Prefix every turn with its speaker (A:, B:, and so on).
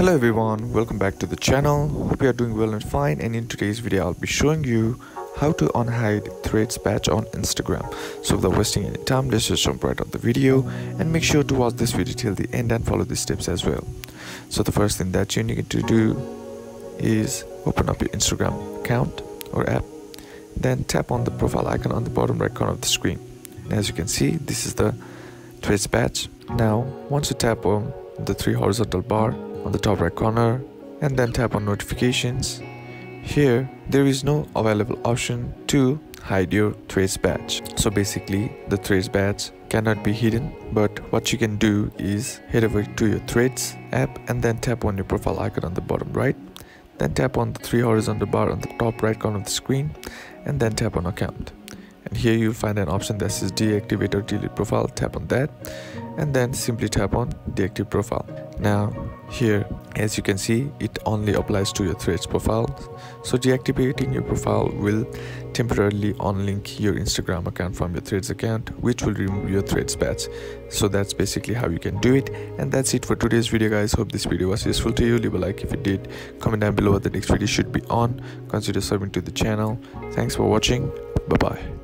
A: Hello everyone, welcome back to the channel. Hope you are doing well and fine and in today's video I'll be showing you how to unhide threads badge on Instagram. So without wasting any time, let's just jump right on the video and make sure to watch this video till the end and follow these steps as well. So the first thing that you need to do is open up your Instagram account or app. Then tap on the profile icon on the bottom right corner of the screen. And as you can see, this is the threads badge. Now, once you tap on the three horizontal bar on the top right corner and then tap on notifications. Here, there is no available option to hide your threads badge. So basically, the threads badge cannot be hidden, but what you can do is head over to your threads app and then tap on your profile icon on the bottom right. Then tap on the three horizontal bar on the top right corner of the screen and then tap on account. And here you'll find an option that says deactivate or delete profile. Tap on that. And then simply tap on deactivate profile. Now here as you can see it only applies to your threads profile. So deactivating your profile will temporarily unlink your instagram account from your threads account which will remove your threads badge so that's basically how you can do it. And that's it for today's video guys. Hope this video was useful to you. Leave a like if it did. Comment down below what the next video should be on. Consider subscribing to the channel. Thanks for watching. Bye bye